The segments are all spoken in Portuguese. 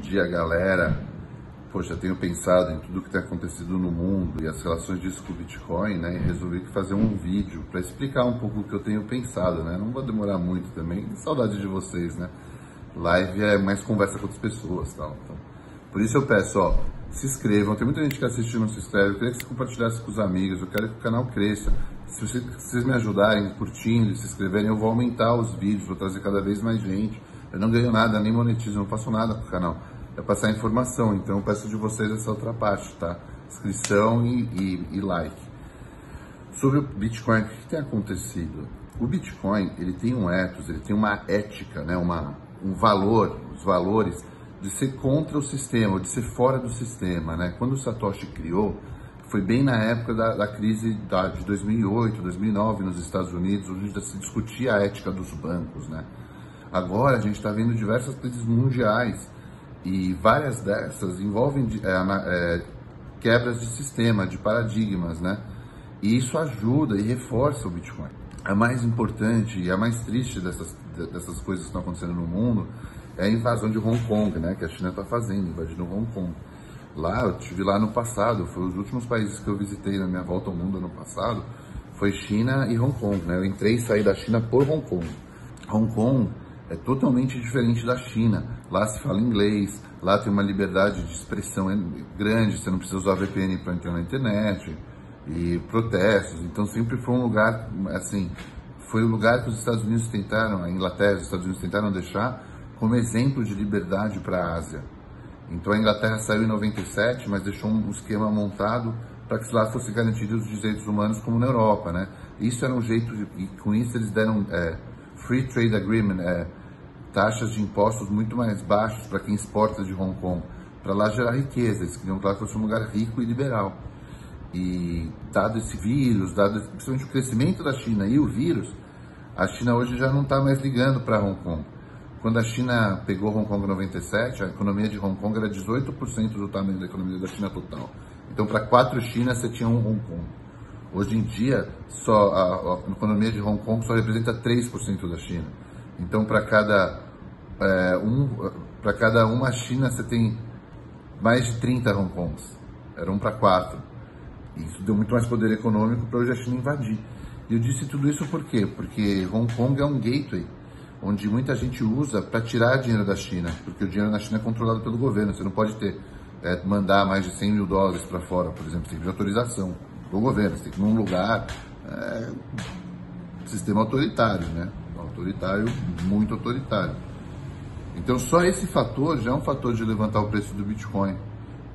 dia galera, poxa, tenho pensado em tudo que tem acontecido no mundo e as relações disso com o Bitcoin, né? E resolvi fazer um vídeo para explicar um pouco o que eu tenho pensado, né? Não vou demorar muito também, saudade de vocês, né? Live é mais conversa com outras pessoas, tal. Então, por isso eu peço, ó, se inscrevam. Tem muita gente que assiste e não se inscreve. Eu queria que você compartilhasse com os amigos. Eu quero que o canal cresça. Se vocês, me ajudarem curtindo se inscreverem, eu vou aumentar os vídeos, vou trazer cada vez mais gente. Eu não ganho nada, nem monetizo, não faço nada com o canal. É passar informação. Então eu peço de vocês essa outra parte, tá? Inscrição e, e, e like. Sobre o Bitcoin, o que tem acontecido? O Bitcoin, ele tem um ethos, ele tem uma ética, né? uma, um valor, os valores de ser contra o sistema, de ser fora do sistema, né? Quando o Satoshi criou, foi bem na época da, da crise da, de 2008, 2009 nos Estados Unidos, onde se discutia a ética dos bancos, né? Agora a gente está vendo diversas crises mundiais e várias dessas envolvem é, é, quebras de sistema, de paradigmas, né? E isso ajuda e reforça o Bitcoin. A mais importante e a mais triste dessas, dessas coisas que estão acontecendo no mundo é a invasão de Hong Kong, né, que a China está fazendo, invadindo Hong Kong. Lá, eu tive lá no passado, foi os últimos países que eu visitei na minha volta ao mundo ano passado, foi China e Hong Kong, né? Eu entrei e saí da China por Hong Kong. Hong Kong é totalmente diferente da China. Lá se fala inglês, lá tem uma liberdade de expressão grande, você não precisa usar VPN para entrar na internet e protestos. Então sempre foi um lugar, assim, foi o lugar que os Estados Unidos tentaram, a Inglaterra, os Estados Unidos tentaram deixar como exemplo de liberdade para a Ásia. Então a Inglaterra saiu em 97, mas deixou um esquema montado para que lá fossem garantidos os direitos humanos como na Europa, né? Isso era um jeito, de, e com isso eles deram é, Free Trade Agreement, é, taxas de impostos muito mais baixos para quem exporta de Hong Kong, para lá gerar riqueza. Eles queriam que lá fosse um lugar rico e liberal. E dado esse vírus, dado principalmente o crescimento da China e o vírus, a China hoje já não está mais ligando para Hong Kong. Quando a China pegou Hong Kong em 97, a economia de Hong Kong era 18% do tamanho da economia da China total. Então, para quatro Chinas, você tinha um Hong Kong. Hoje em dia, só a, a economia de Hong Kong só representa 3% da China. Então, para cada, é, um, para cada uma China, você tem mais de 30 Hong Kongs. Era um para quatro. Isso deu muito mais poder econômico para hoje a China invadir. E eu disse tudo isso por quê? Porque Hong Kong é um gateway onde muita gente usa para tirar dinheiro da China, porque o dinheiro na China é controlado pelo governo. Você não pode ter é, mandar mais de 100 mil dólares para fora, por exemplo, tem que autorização do governo, você tem que ir num lugar, é, sistema autoritário, né? Autoritário, muito autoritário. Então só esse fator já é um fator de levantar o preço do Bitcoin,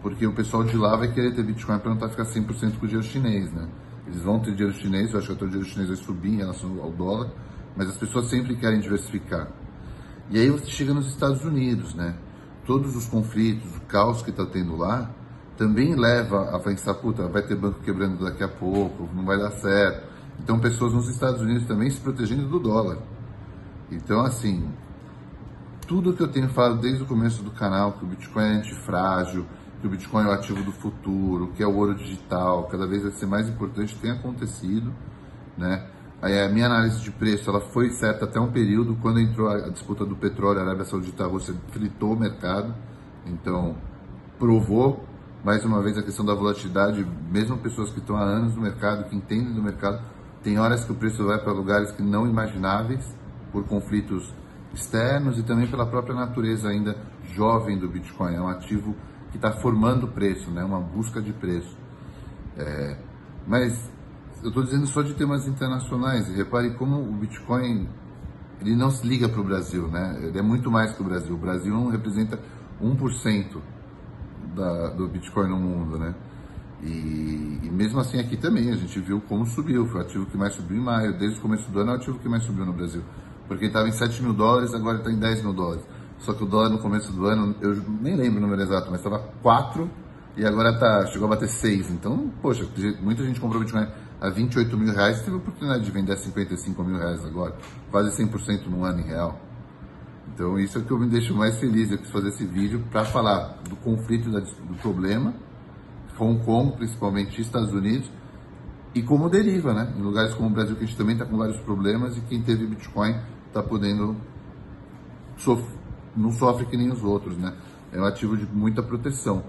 porque o pessoal de lá vai querer ter Bitcoin para não estar tá ficar 100% com o dinheiro chinês, né? Eles vão ter dinheiro chinês, eu acho que o dinheiro chinês vai subir em relação ao dólar, mas as pessoas sempre querem diversificar. E aí você chega nos Estados Unidos, né? Todos os conflitos, o caos que está tendo lá, também leva a pensar, puta, vai ter banco quebrando daqui a pouco, não vai dar certo. Então, pessoas nos Estados Unidos também se protegendo do dólar. Então, assim, tudo que eu tenho falado desde o começo do canal, que o Bitcoin é antifrágil, que o Bitcoin é o ativo do futuro, que é o ouro digital, cada vez vai ser mais importante, tem acontecido, né? a minha análise de preço ela foi certa até um período, quando entrou a disputa do petróleo, a Arábia Saudita e a Rússia fritou o mercado, então provou mais uma vez a questão da volatilidade, mesmo pessoas que estão há anos no mercado, que entendem do mercado, tem horas que o preço vai para lugares que não imagináveis, por conflitos externos e também pela própria natureza ainda jovem do Bitcoin, é um ativo que está formando preço, né? uma busca de preço. É, mas eu estou dizendo só de temas internacionais. Repare como o Bitcoin ele não se liga para o Brasil, né? Ele é muito mais que o Brasil. O Brasil não representa 1% da, do Bitcoin no mundo, né? E, e, mesmo assim aqui também a gente viu como subiu. Foi o ativo que mais subiu em maio. Desde o começo do ano é o ativo que mais subiu no Brasil. Porque estava em 7 mil dólares, agora está em 10 mil dólares. Só que o dólar no começo do ano, eu nem lembro o número exato, mas estava 4 e agora tá, chegou a bater 6. Então, poxa, muita gente comprou Bitcoin a 28 mil reais, teve a oportunidade de vender a 55 mil reais agora, quase 100% no ano em real. Então isso é o que eu me deixo mais feliz, eu quis fazer esse vídeo para falar do conflito, do problema, Hong Kong principalmente, Estados Unidos, e como deriva, né? Em lugares como o Brasil, que a gente também está com vários problemas, e quem teve Bitcoin está podendo, não sofre que nem os outros, né? é um ativo de muita proteção.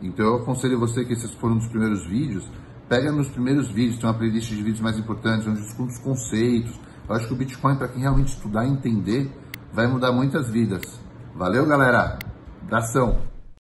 Então eu aconselho você que esses foram um dos primeiros vídeos, pega nos primeiros vídeos, tem uma playlist de vídeos mais importantes, onde discuto os conceitos. Eu acho que o Bitcoin, para quem realmente estudar e entender, vai mudar muitas vidas. Valeu, galera! Abração!